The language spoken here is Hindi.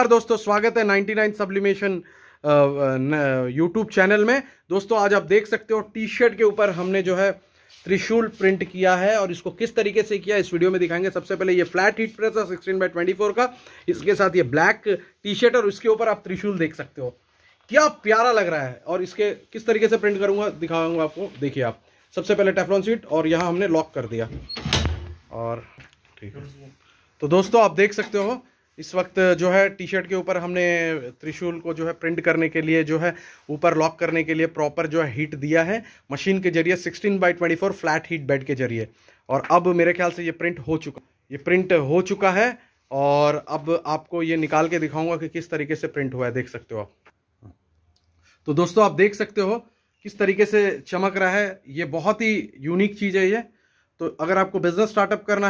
दोस्तों, स्वागत है 99 सब्लिमेशन यूट्यूब चैनल में। दोस्तों, आज आप देख सकते हो टी शर्ट के ऊपर हमने जो है त्रिशूल प्रिंट किया है और इसको किस तरीके से किया इस वीडियो में दिखाएँगे। सबसे पहले ये फ्लैट हीट प्रेस है सिक्सटीन बाई ट्वेंटी का, इसके साथ ये ब्लैक टी शर्ट और इसके ऊपर आप त्रिशूल देख सकते हो। क्या प्यारा लग रहा है और इसके किस तरीके से प्रिंट करूँगा, दिखाऊँगा आपको। देखिए आप, सबसे पहले टेफलॉन सीट और यहाँ हमने लॉक कर दिया। और ठीक है। तो दोस्तों, आप देख सकते हो इस वक्त जो है टी शर्ट के ऊपर हमने त्रिशूल को जो है प्रिंट करने के लिए जो है ऊपर लॉक करने के लिए प्रॉपर जो है हीट दिया है। मशीन के ज़रिए 16 बाई 24 फ्लैट हीट बेड के ज़रिए। और अब मेरे ख्याल से ये प्रिंट हो चुका, ये प्रिंट हो चुका है और अब आपको ये निकाल के दिखाऊँगा कि किस तरीके से प्रिंट हुआ है, देख सकते हो आप। तो दोस्तों, आप देख सकते हो किस तरीके से चमक रहा है। ये बहुत ही यूनिक चीज़ है ये। तो अगर आपको बिज़नेस स्टार्टअप करना